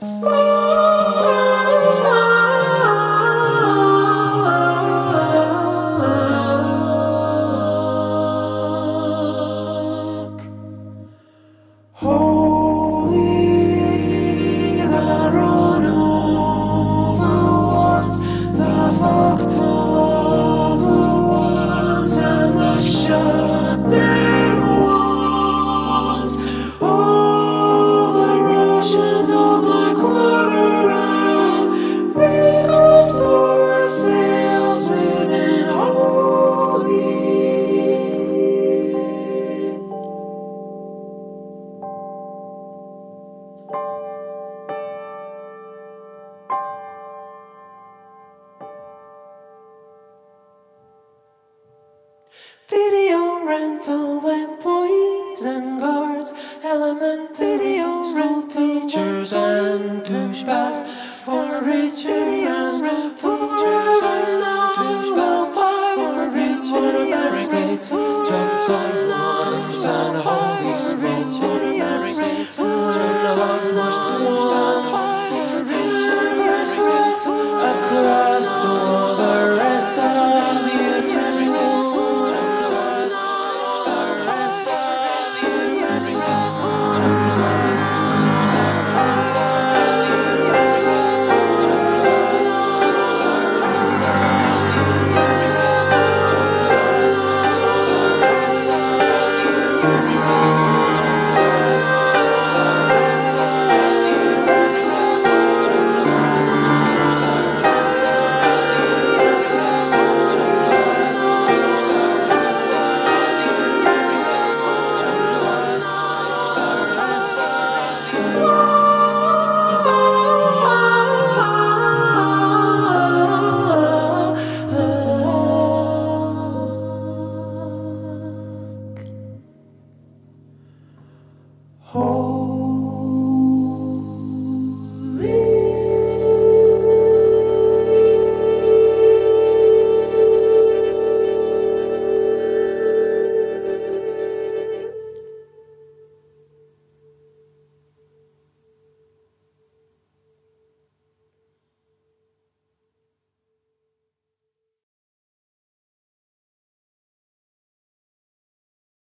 Fuck. Video rental employees and guards, elementary school teachers and douchebags, for rich idiots, teachers and douchebags, for rich idiots, jobs on Żal the tłum Hold.